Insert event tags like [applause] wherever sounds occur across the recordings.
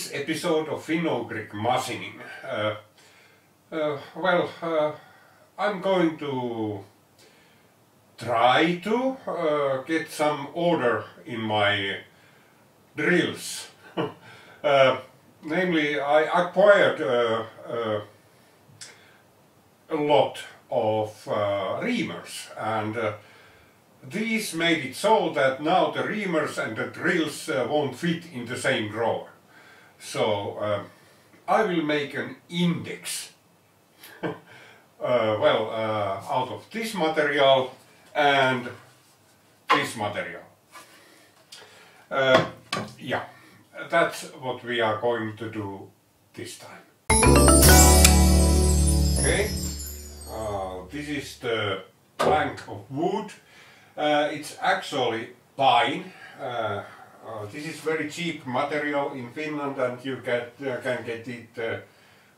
this episode of Finno Ugric Machining. Uh, uh, well, uh, I'm going to try to uh, get some order in my drills. [laughs] Uh, namely, I acquired uh, a lot of reamers and these made it so that now the reamers and the drills won't fit in the same drawer. So uh, I will make an index. [laughs] uh, well, uh, out of this material and this material. Uh, yeah, that's what we are going to do this time. Okay, uh, this is the plank of wood. It's actually pine. Uh, uh, this is very cheap material in Finland and you get, uh, can get it uh,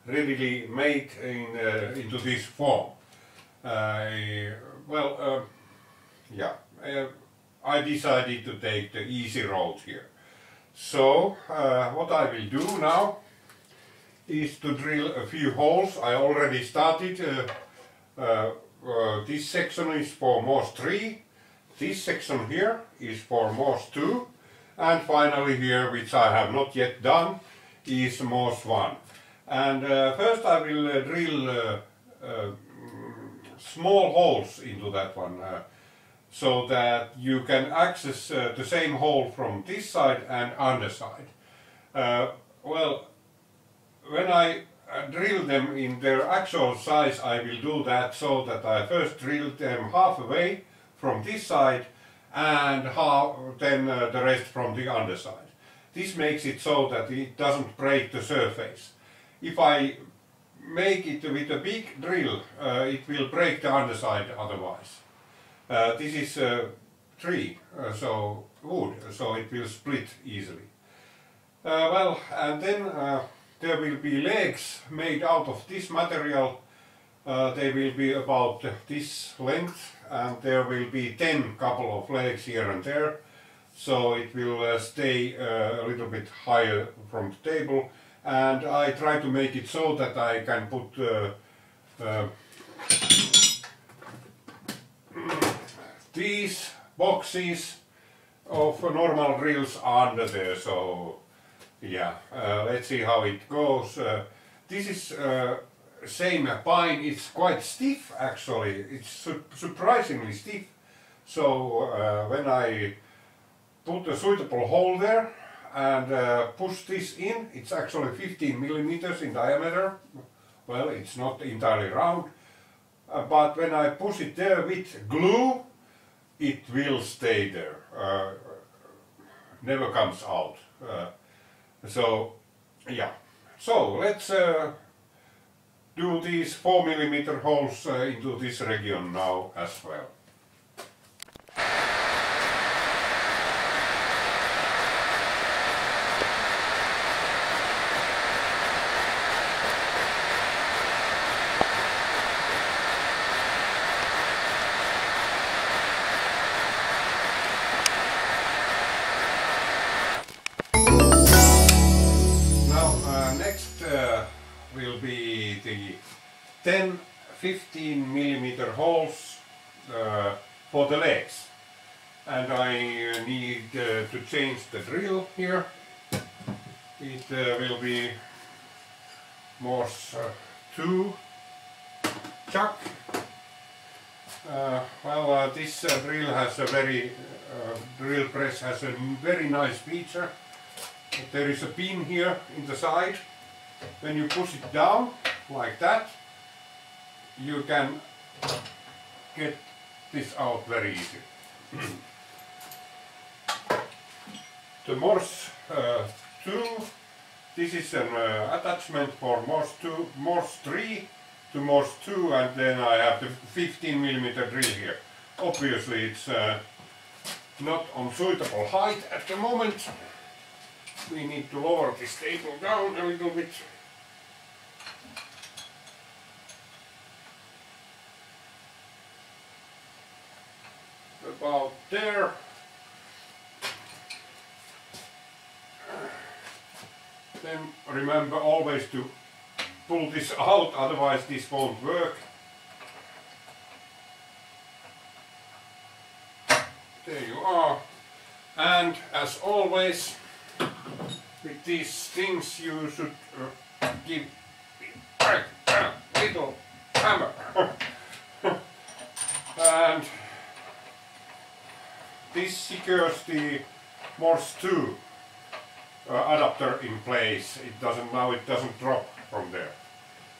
readily made in, uh, into this form. Well, uh, yeah, I decided to take the easy road here. So, uh, what I will do now is to drill a few holes. I already started. This section is for Morse 3. This section here is for Morse 2. And finally here, which I have not yet done, is Morse 1. And uh, first I will uh, drill uh, uh, small holes into that one uh, so that you can access uh, the same hole from this side and underside. Well, when I drill them in their actual size, I will do that so that I first drill them half away from this side and half, then uh, the rest from the underside. This makes it so that it doesn't break the surface. If I make it with a big drill, uh, it will break the underside otherwise. Uh, this is uh, tree, uh, so wood, so it will split easily. Uh, well, and then there will be legs made out of this material. They will be about this length, and there will be 10 couple of legs here and there. So it will uh, stay uh, a little bit higher from the table. And I try to make it so that I can put uh, uh, these boxes of normal drills under there. So yeah, uh, let's see how it goes. Uh, this is same pine. It's quite stiff actually. It's su surprisingly stiff. So uh, when I put a suitable hole there and uh, push this in, it's actually 15 millimeters in diameter. Well, it's not entirely round. Uh, but when I push it there with glue, it will stay there. Uh, never comes out. Uh, so, yeah. So, let's uh, do these 4 millimeter holes uh, into this region now as well. 10 15 millimeter holes uh, for the legs. And I uh, need uh, to change the drill here. It uh, will be Morse uh, 2 chuck. Uh, well, this drill has a very, drill press has a very nice feature. There is a pin here in the side. When you push it down like that, you can get this out very easy. [clears throat] the Morse uh, 2, this is an uh, attachment for Morse 2, Morse 3 to Morse 2 and then I have the 15 millimeter drill here. Obviously it's uh, not on suitable height at the moment. We need to lower this table down a little bit. About there. Then remember always to pull this out, otherwise this won't work. There you are. And as always, with these things you should uh, give a little hammer. [laughs] and this secures the Morse 2 uh, adapter in place. It doesn't now it doesn't drop from there.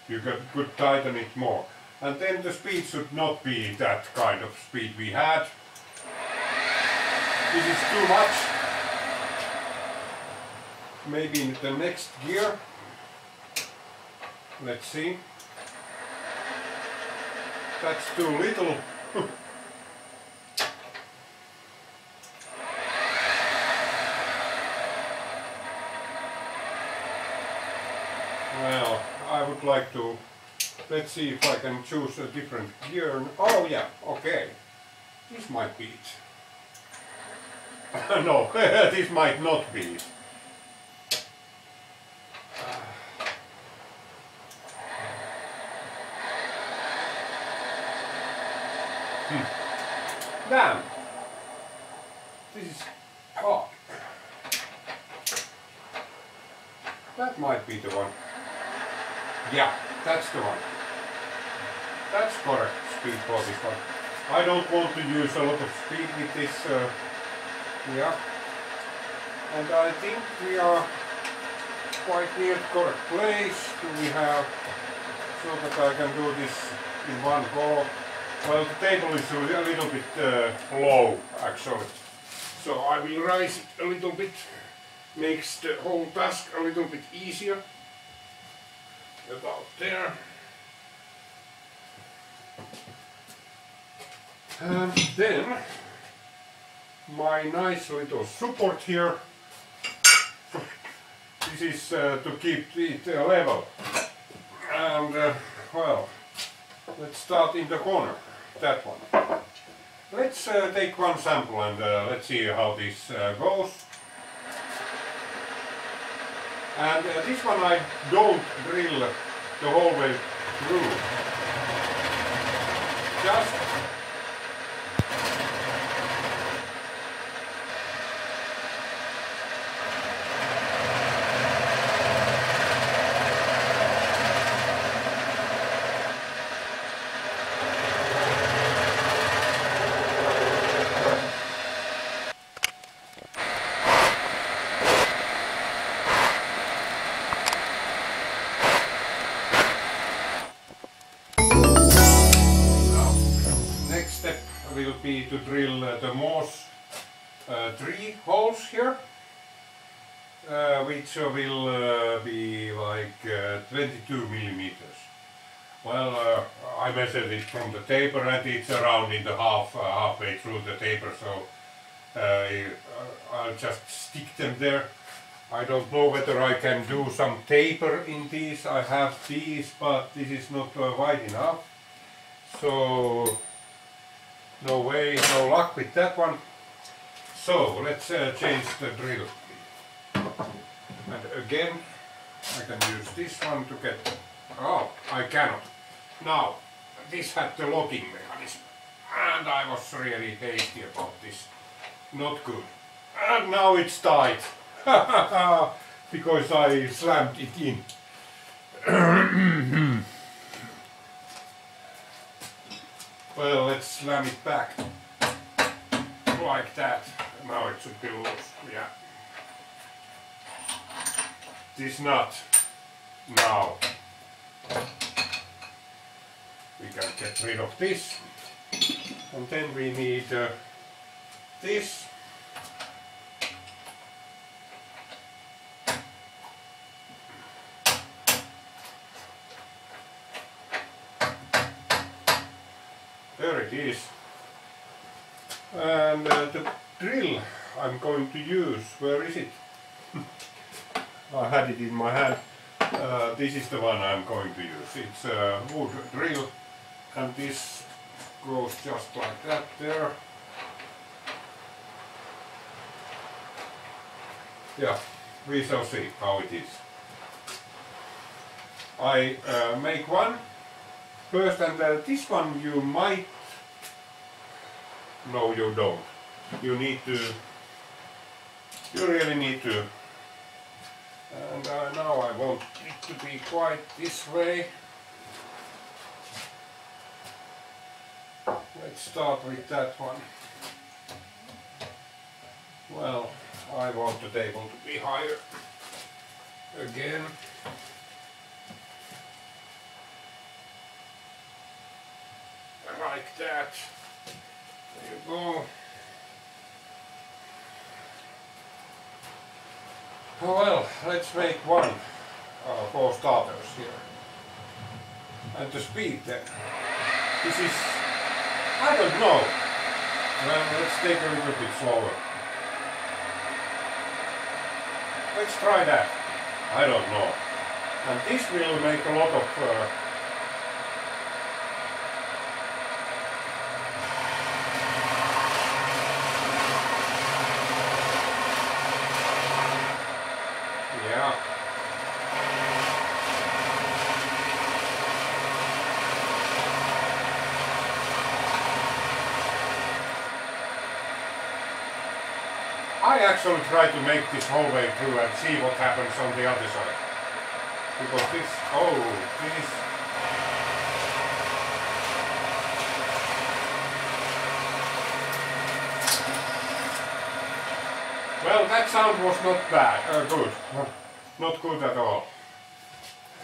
You could, could tighten it more. And then the speed should not be that kind of speed we had. This is too much. Maybe in the next gear. Let's see. That's too little. [laughs] well, I like to, let's see if I can choose a different gear. Oh yeah, okay. This might be it. [laughs] no, [laughs] this might not be it. Hmm. Damn. This is oh. That might be the one. That's the one. That's correct speed for one. I don't want to use a lot of speed with this. Uh, yeah. And I think we are quite near the correct place. We have so that I can do this in one go? Well, the table is a little bit uh, low actually. So I will raise it a little bit. Makes the whole task a little bit easier. About there. And then my nice little support here. This is uh, to keep it uh, level. And uh, well, let's start in the corner, that one. Let's uh, take one sample and uh, let's see how this uh, goes. And uh, this one I don't drill the whole way through. Just I measured it from the taper and it's around in the half, uh, halfway through the taper, so uh, I'll just stick them there. I don't know whether I can do some taper in these. I have these, but this is not uh, wide enough. So no way, no luck with that one. So let's uh, change the drill. And again, I can use this one to get. Oh, I cannot. Now, this had the locking mechanism, and I was really hasty about this. Not good. And now it's tight. [laughs] because I slammed it in. [coughs] Well, let's slam it back. Like that. Now it should be loose. Yeah. This nut. Now. We can get rid of this. And then we need uh, this. There it is. And uh, the drill I'm going to use, where is it? [laughs] I had it in my hand. Uh, this is the one I'm going to use. It's a wood drill and this goes just like that there. Yeah, we shall see how it is. I uh, make one first and uh, this one you might no you don't you need to you really need to and uh, now I want it to be quite this way let's start with that one well I want the table to be higher again like that. There you go. Oh, well, let's make one uh, for starters here. And the speed then. This is, I don't know. Let's take a little bit slower. Let's try that. I don't know. And this will make a lot of uh, Yeah. I actually try to make this whole way through and see what happens on the other side. Because this, oh, this is Well, that sound was not bad, uh, good. Not, not good at all.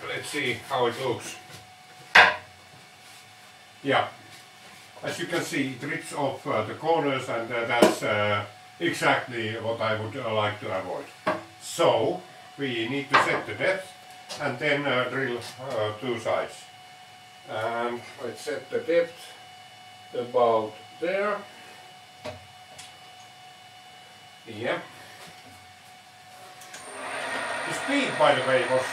Let's see how it looks. Yeah, as you can see, it rips off uh, the corners and uh, that's uh, exactly what I would uh, like to avoid. So, we need to set the depth and then uh, drill uh, two sides. And let's set the depth about there. Yeah. The speed, by the way, was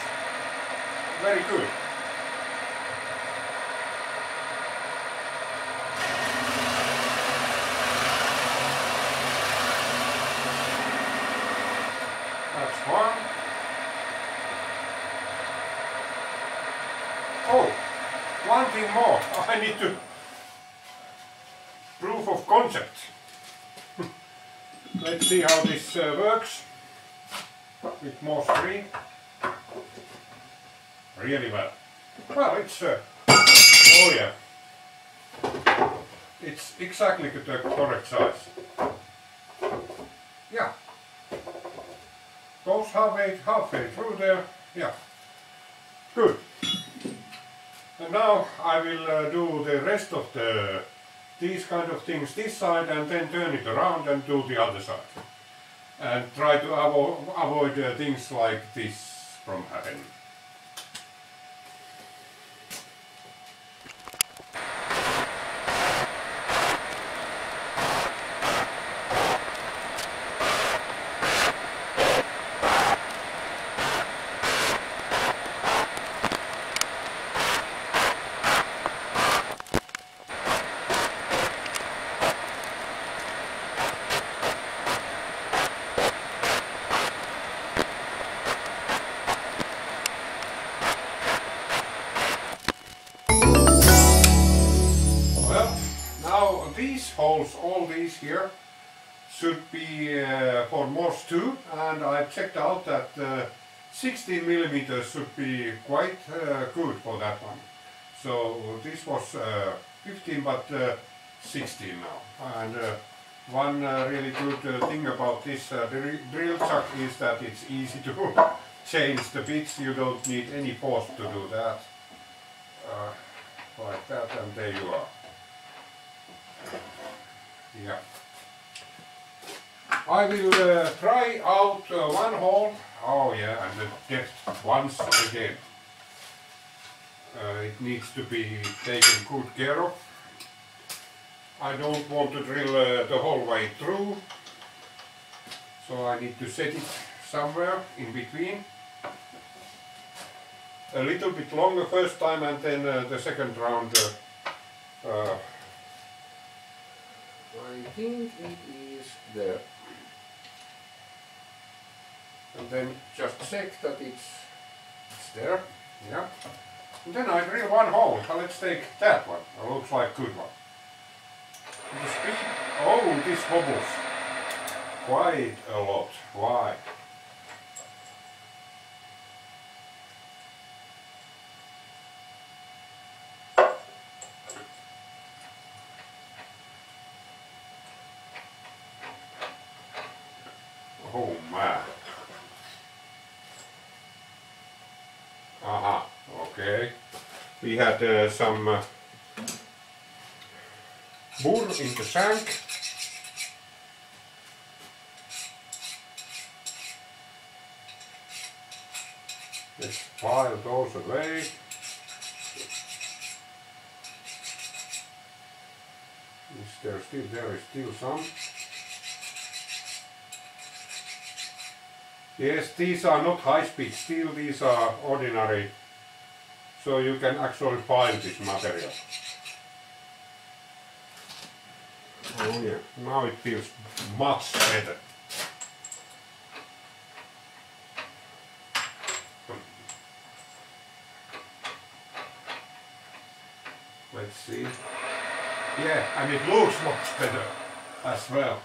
very good. That's one. Oh, one thing more. [laughs] I need to proof of concept. [laughs] Let's see how this uh, works with Morse three. Really well. Well, it's uh, oh yeah, it's exactly the correct size. Yeah, goes halfway halfway through there. Yeah, good. And now I will uh, do the rest of the these kind of things this side and then turn it around and do the other side. And try to avo avoid uh, things like this from happening. Checked out that uh, 16 millimeters should be quite uh, good for that one. So this was uh, 15 but uh, 16 now. And uh, one really good thing about this drill chuck is that it's easy to [laughs] change the bits. You don't need any force to do that. Like that and there you are. Yeah. I will uh, try out uh, one hole. Oh yeah, and depth once again. Uh, it needs to be taken good care of. I don't want to drill uh, the whole way through. So I need to set it somewhere in between. A little bit longer first time and then uh, the second round uh, I think it is there. And then just check that it's, it's there. Yeah. And then I drill one hole. Let's take that one. It looks like good one. Oh, this wobbles quite a lot. Why? Oh man. Aha, okay. We had uh, some uh, wood in the tank. Let's file those away. Is there still there is still some? Yes, these are not high-speed steel, these are ordinary, so you can actually file this material. Oh yeah, now it feels much better. Let's see. Yeah, and it looks much better as well.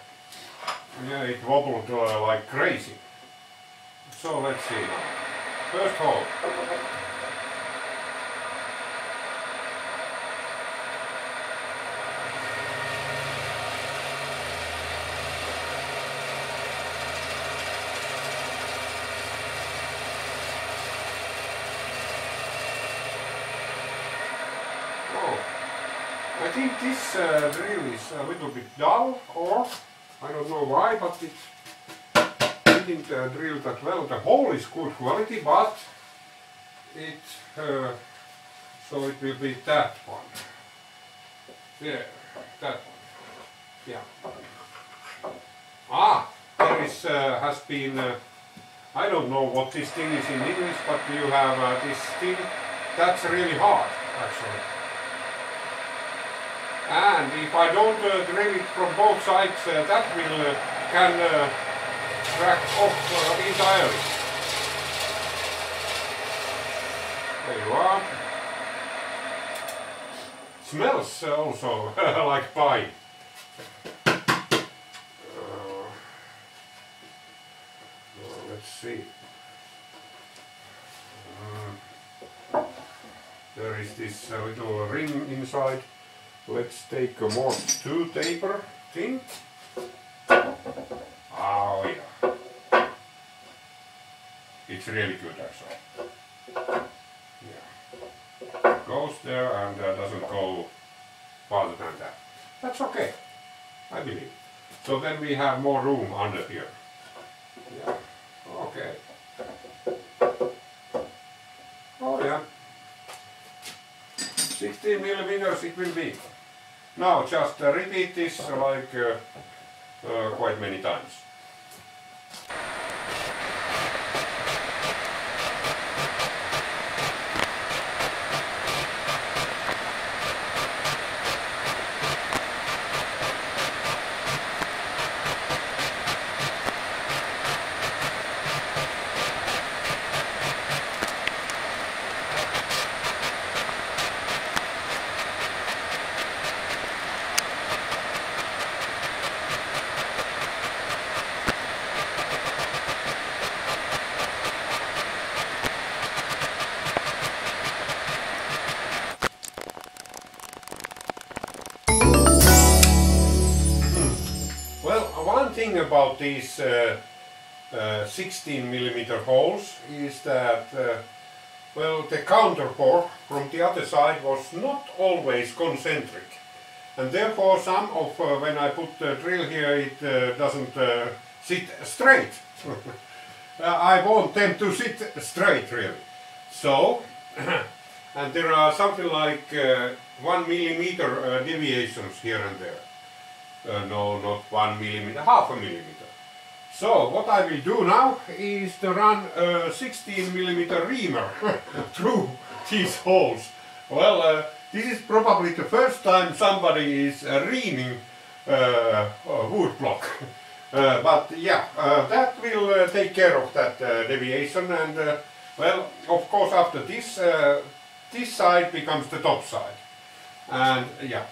Yeah, it wobbled uh, like crazy. So let's see. First hole. Oh, I think this uh, drill is a little bit dull, or I don't know why, but it didn't uh, drill that well. The hole is good quality, but it uh, so it will be that one. There, that one. Yeah. Ah, there is uh, has been. Uh, I don't know what this thing is in English, but you have uh, this thing that's really hard, actually. And if I don't uh, drill it from both sides, uh, that will can uh, off uh, entirely. There you are. Smells [laughs] uh, also like pie. Uh, let's see. Mm. There is this uh, little ring inside. Let's take a Morse two taper thing. It's really good actually. Yeah. Goes there and uh, doesn't go farther than that. That's okay. I believe. So then we have more room under here. Yeah. Okay. Oh yeah. 16 millimeters it will be. Now just uh, repeat this uh, like uh, quite many times. Well, one thing about these uh, uh, 16 millimeter holes is that, uh, well, the counterbore from the other side was not always concentric. And therefore some of, when I put the drill here, it doesn't sit straight. [laughs] I want them to sit straight really. So, [coughs] and there are something like one millimeter deviations here and there. Uh, no, not one millimeter, half a millimeter. So what I will do now is to run a 16 millimeter reamer [laughs] through these holes. Well, uh, this is probably the first time somebody is uh, reaming uh, wood block. [laughs] Uh, but yeah, uh, that will uh, take care of that uh, deviation and uh, Well, of course, after this, uh, this side becomes the top side. And yeah,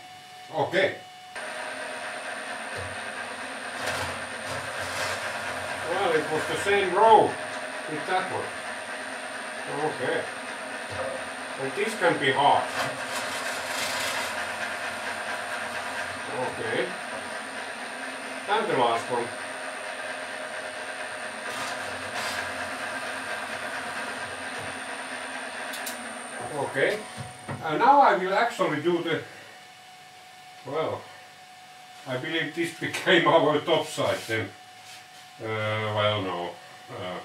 okay. Well, it was the same row with that one. Okay. And this can be hard. Okay. And the last one. Okay. And now I will actually do the, well, I believe this [laughs] became our top side then. Uh, well, no. Uh,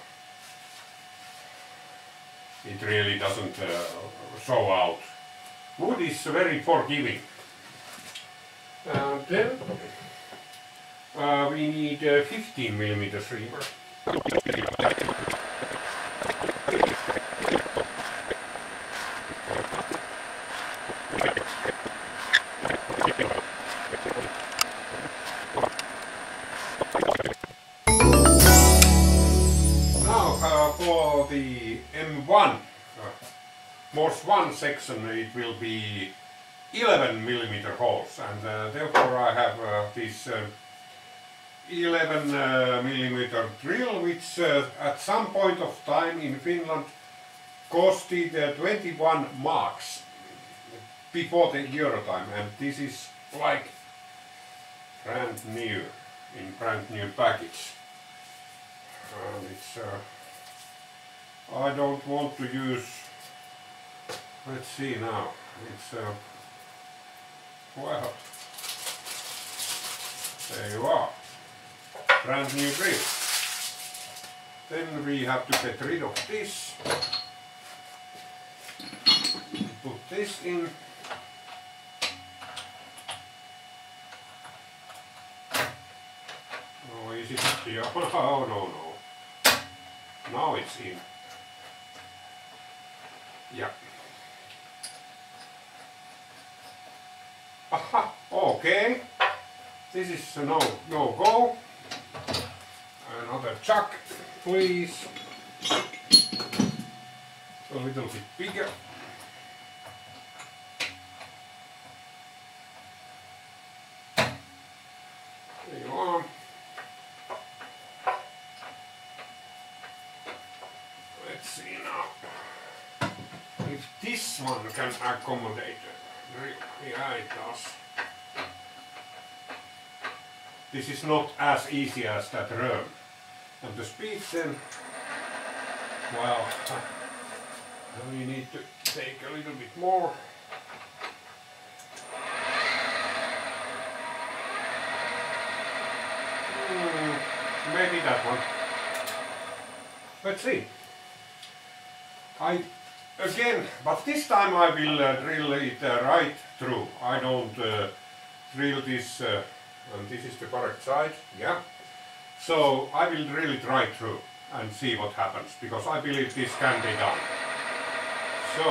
it really doesn't uh, show out. Wood is very forgiving. And then uh, we need uh, 15 millimeter reamer. Section, it will be 11 millimeter holes, and uh, therefore I have uh, this uh, 11 uh, millimeter drill, which uh, at some point of time in Finland costed uh, 21 marks before the Euro time, and this is like brand new, in brand new package. And it's, I don't want to use, let's see now, it's, uh, well, there you are, brand new drill. Then we have to get rid of this, put this in, Oh, is it here? [laughs] Oh, no, no. Now it's in. Yeah. Okay. This is a no, no go. Another chuck, please. A little bit bigger. There you are. Let's see now. If this one can accommodate it does. This is not as easy as that run. And the speed then, well, we need to take a little bit more. Hmm, maybe that one. Let's see. I again, but this time I will uh, drill it uh, right through. I don't uh, drill this, uh, and this is the correct side, yeah. So I will drill it right through and see what happens, because I believe this can be done. So,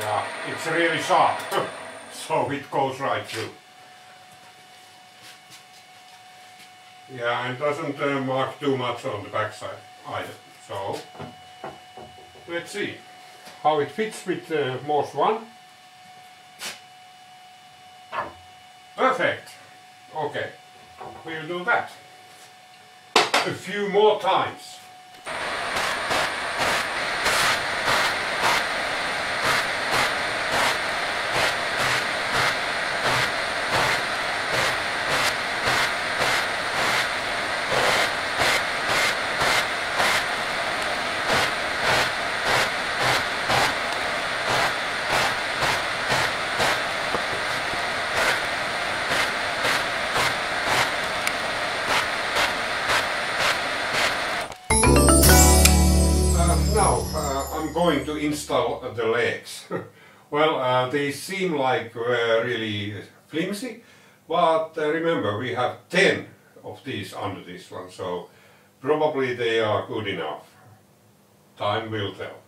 yeah, it's really sharp, [laughs] so it goes right through. Yeah, and doesn't uh, mark too much on the backside either. So, let's see how it fits with uh, Morse 1. Perfect. Okay, we'll do that a few more times. The legs. [laughs] well, uh, they seem like uh, really flimsy, but uh, remember we have 10 of these under this one, so probably they are good enough. Time will tell.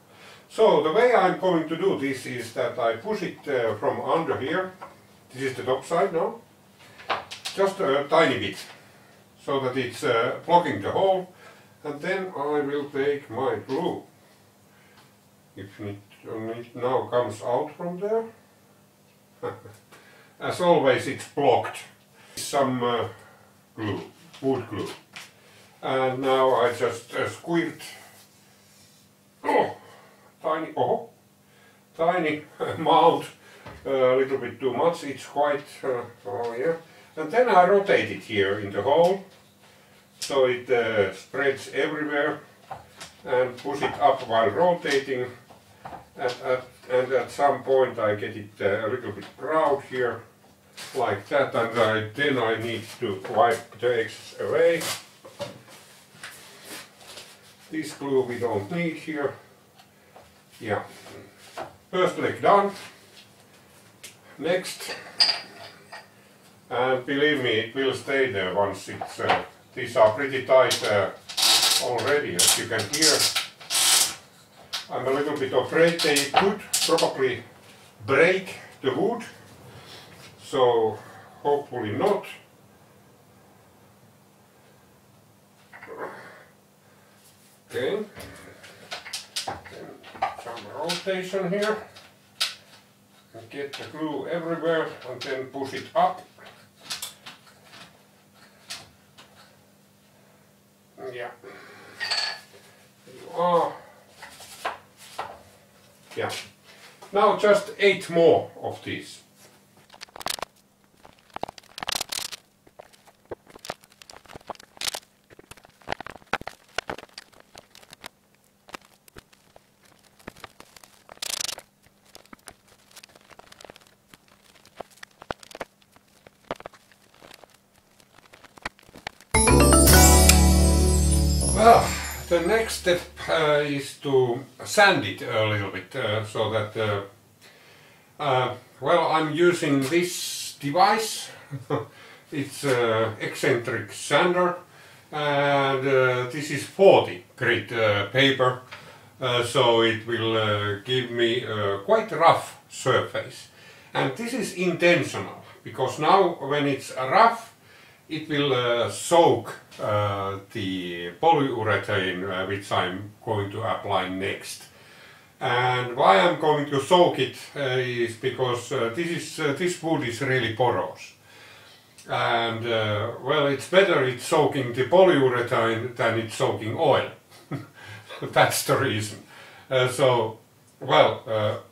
So the way I'm going to do this is that I push it uh, from under here. This is the top side now. just a tiny bit so that it's uh, blocking the hole and then I will take my glue if it, it now comes out from there. [laughs] As always it's blocked. Some uh, glue wood glue. And now I just uh, squirt. Oh tiny oh tiny [laughs] amount a little bit too much. It's quite uh, oh yeah. And then I rotate it here in the hole. So it uh, spreads everywhere. And push it up while rotating and at, and at some point I get it uh, a little bit proud here like that and I, then I need to wipe the excess away. This glue we don't need here. Yeah. First leg done. Next. And believe me, it will stay there once it's, uh, these are pretty tight uh, already, as you can hear. I'm a little bit afraid they could probably break the wood, so hopefully not. Okay, some rotation here. Get the glue everywhere and then push it up Yeah. Oh. Yeah. Now just eight more of these. Is to sand it a little bit uh, so that, uh, uh well, I'm using this device. [laughs] it's an eccentric sander and uh, this is 40 grit uh, paper so it will give me a quite rough surface. And this is intentional because now when it's rough it will uh, soak uh, the polyurethane uh, which I'm going to apply next. And why I'm going to soak it uh, is because uh, this is uh, this wood is really porous. And well, it's better it's soaking the polyurethane than it's soaking oil. [laughs] That's the reason. so, well,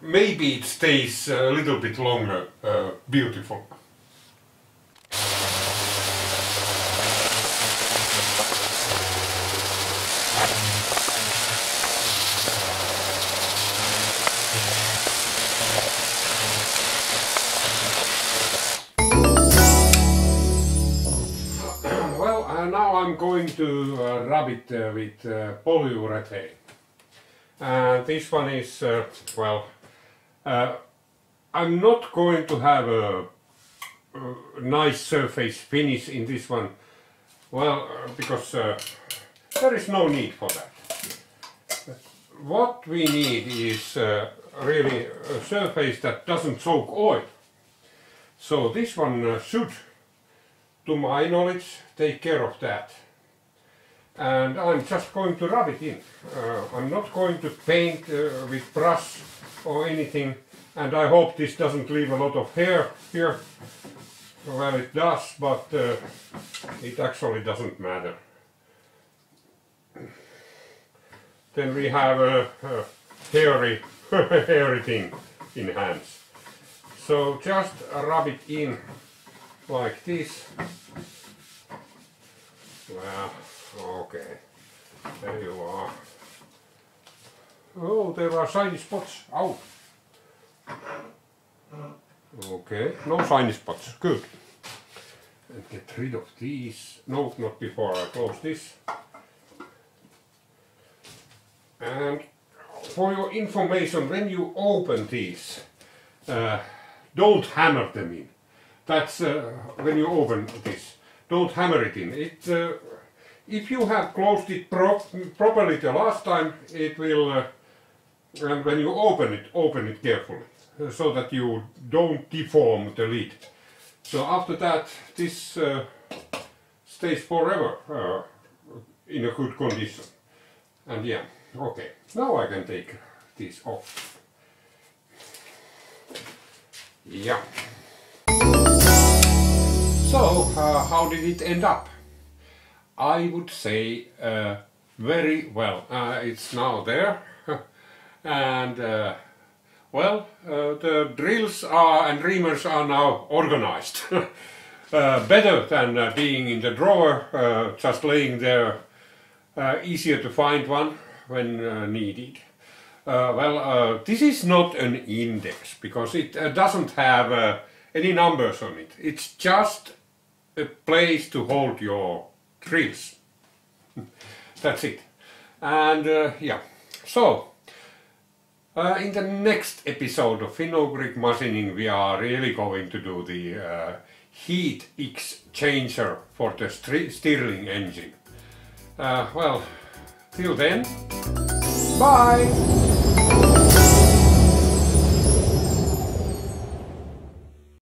maybe it stays a little bit longer beautiful. I'm going to uh, rub it uh, with uh, polyurethane. And this one is, uh, well, uh, I'm not going to have a, a, nice surface finish in this one. Well, uh, because there is no need for that. What we need is really a surface that doesn't soak oil. So this one should to my knowledge, take care of that. And I'm just going to rub it in. Uh, I'm not going to paint uh, with brush or anything. And I hope this doesn't leave a lot of hair here. Well, it does, but uh, it actually doesn't matter. Then we have a, a hairy, [laughs] hairy thing in hands. So just rub it in like this. Well, okay. There you are. Oh, there are shiny spots. Ow. Okay, no shiny spots. Good. And get rid of these. No, not before I close this. And for your information, when you open these, uh, don't hammer them in. That's uh, when you open this. Don't hammer it in. It, uh, if you have closed it pro properly the last time, it will, uh, and when you open it, open it carefully, so that you don't deform the lid. So after that, this uh, stays forever uh, in a good condition. And yeah, okay, now I can take this off. Yeah. Uh, how did it end up? I would say uh, very well. Uh, it's now there, [laughs] and uh, well, uh, the drills are and reamers are now organized. [laughs] Uh, better than being in the drawer, just laying there, easier to find one when needed. Well, this is not an index because it doesn't have any numbers on it. It's just a place to hold your drills. [laughs] That's it. And uh, yeah, so uh, in the next episode of Finno-Ugric Machining we are really going to do the uh, heat exchanger for the Stirling engine. Uh, well, till then, bye!